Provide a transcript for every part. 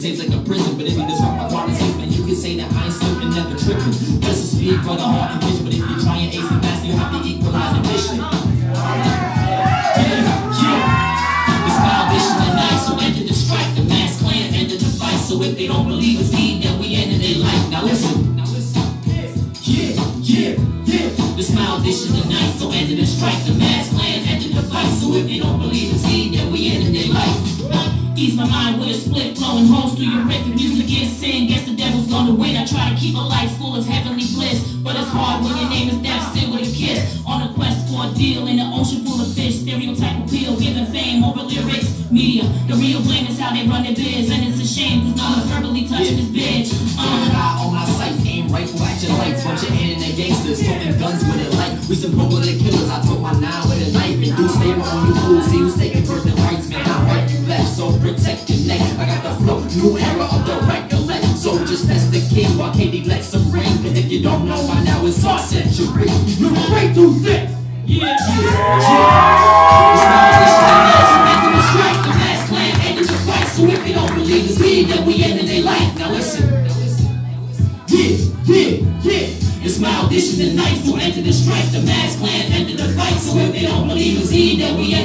Seems like a prison, but if you disrupt my pharmacies, man, you can say that I ain't slipping, never tripping. Just a speed for the heart and vision, but if you try and ace and master, you have to equalize ambition. Yeah, yeah. The smile, vision, and nice, so enter the strike. The mass clans enter the fight, so if they don't believe it's me, then we enter their life. Now listen. Now listen. Yeah, yeah, yeah. The smile, vision, and nice, so enter the strike. The mass clans enter the fight, so if they don't believe it's me, Ease my mind with a split flowing holes through your rhythm. Music is sin, guess the devil's gonna win. I try to keep a life full of heavenly bliss, but it's hard when your name is death, sit with a kiss. On a quest for a deal in an ocean full of fish. Stereotype appeal, giving fame over lyrics. Media, the real blame is how they run their biz, and it's a shame cause no one's verbally touching this bitch. Uh, on my sights, aim rifle at your lights. Bunch of internet gangsters, toting guns with it like we some bullet killers. I took my nine with a knife and dudes favor on you fools. He was taking new era of the recollect. So just test the king while KD lets some rain. Cause if you don't know by now, it's our century. You were way too thick. Yeah, yeah, yeah. The strike, the last clan ended the fight. So if they don't believe it's me, then we ended their life. Now listen. Yeah, yeah, yeah. The smile dishes the night, so enter the strike. The mass clan ended the fight. So if they don't believe it's he, then we ended their life.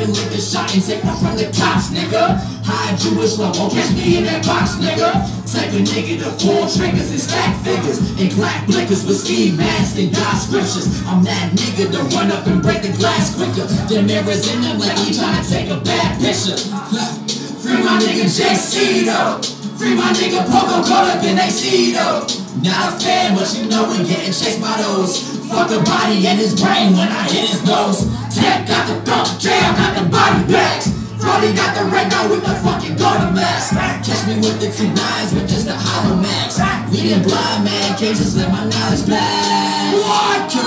Take a lick of shot and take it from the cops, nigga. High Jewish love won't catch me in that box, nigga. Take a nigga to pull triggers and stack figures and black blickers with ski masks and God scriptures. I'm that nigga to run up and break the glass quicker. The mirrors in them like he trying to take a bad picture. Free my nigga JC though. Free my nigga Poco caught up in though. Not fan, but you know we getting chased by those. Fuck a body and his brain when I hit his nose. Tap got the thump, Frolly got the red guy with the fucking garter mask. Catch me with the two nines with just a hollow max. Reading blind man cases, let my knowledge blast. What?